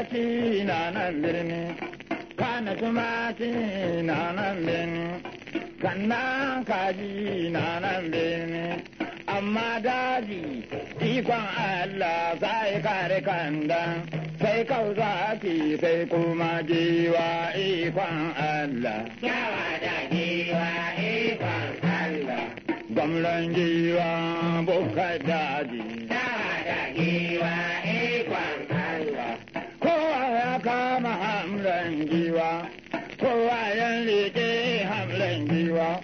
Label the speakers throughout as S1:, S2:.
S1: awaki na nan birni, kana tumaki na nan birni, kannan kaji na nan birni. Amma daji ikon Allah sai kare kandan, sai kauzaki sai kuma giwa ikon Allah.
S2: Dawa da giwa ikon Allah.
S1: Gwamnan giwa buka daji.
S2: Dawa da giwa ikon
S1: hamlan giwa, kowa ya liƙe hamlan giwa,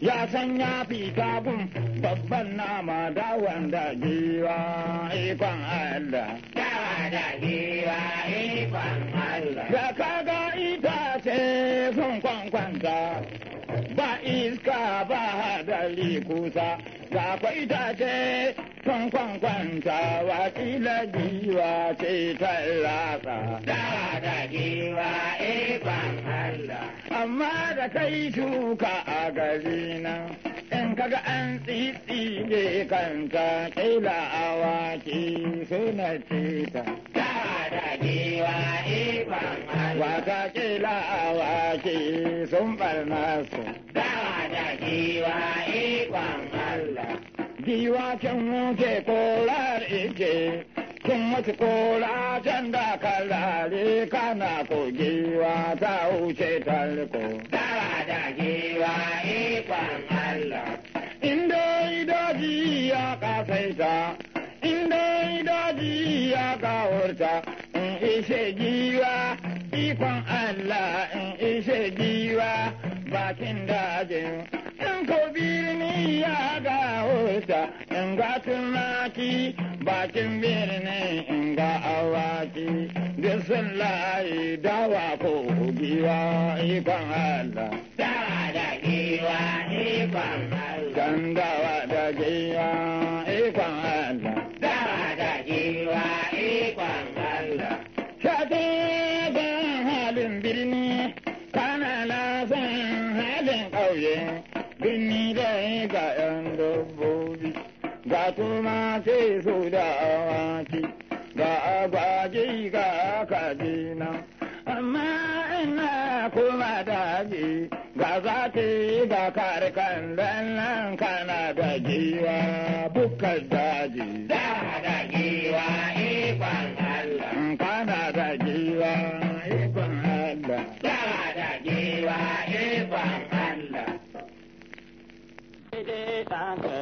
S1: ya san ya fita gun babban nama da wanda giwa ikon Allah.
S2: Dawa da giwa ikon Allah.
S1: Da kaga itace sun kwankwanta, ba iska ba hadari kusa, ga kwa itace sun kwankwanta wakila giwa ce ta.
S2: Dawa da Allah.
S1: amma da kai shuka a gari in kaga an tsitsige kanta kila awaki suna cita
S2: Dawa da giwa ikon Allah.
S1: wata kila sun
S2: da Allah.
S1: Giwa kin wuce kolar ike kin wuce kola can da kalare kana ko giwa ta wuce talko
S2: Dawa da giwa ikon Allah.
S1: Inda daji ya kasaita, inda daji ya kawarta, in ishe giwa, ikon Allah in ishe giwa bakin dajin. Gawarta, in ga tumaki bakin birni in ga awaki, duk sun layi dawa ko giwa ikon Allah.
S2: Dawa da giwa ikon Allah.
S1: Gandawa da giwa ikon Allah.
S2: Dawa da giwa ikon Allah.
S1: Shaɗe ban halin birni, kana na san halin ƙauye, birni da ga ‘yan dabbobi, ga kuma sai su da awaki, ga agwaji ga kajina. Amma ina kuma daji, ga zaki ga karkan nan kana da giwa bukar daji. dai dan ka